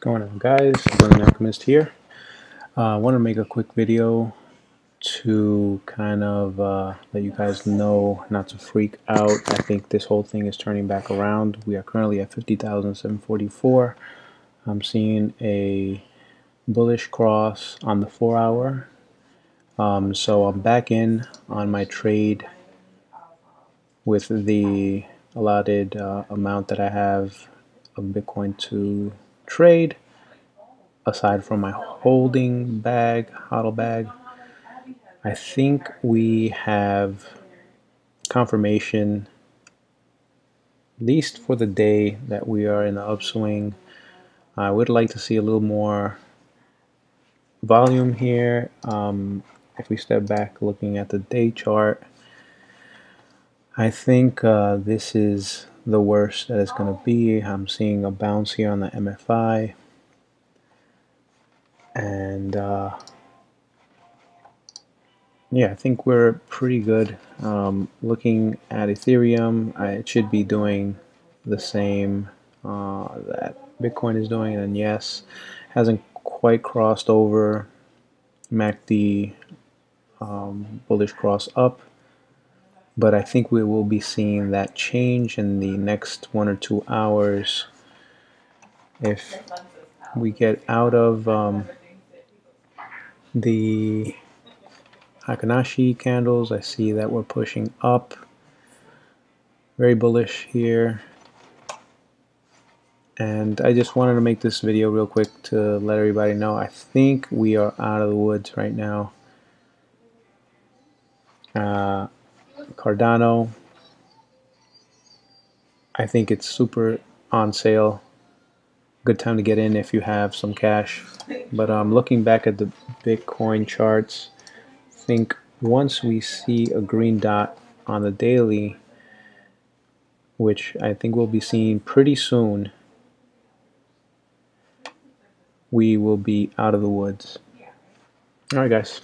going on guys? Brilliant Alchemist here. Uh, I want to make a quick video to kind of uh, let you guys know not to freak out. I think this whole thing is turning back around. We are currently at 50,744. I'm seeing a bullish cross on the 4 hour. Um, so I'm back in on my trade with the allotted uh, amount that I have of Bitcoin to trade aside from my holding bag, hodl bag. I think we have confirmation, at least for the day, that we are in the upswing. I would like to see a little more volume here. Um, if we step back looking at the day chart, I think uh, this is the worst that it's going to be. I'm seeing a bounce here on the MFI. And uh, yeah, I think we're pretty good. Um, looking at Ethereum, I, it should be doing the same uh, that Bitcoin is doing. And yes, hasn't quite crossed over MACD um, bullish cross up but I think we will be seeing that change in the next one or two hours. If we get out of um, the Heikin Ashi candles I see that we're pushing up. Very bullish here. And I just wanted to make this video real quick to let everybody know I think we are out of the woods right now. Uh, Cardano. I think it's super on sale. Good time to get in if you have some cash. But um, looking back at the Bitcoin charts, I think once we see a green dot on the daily, which I think we'll be seeing pretty soon, we will be out of the woods. All right, guys.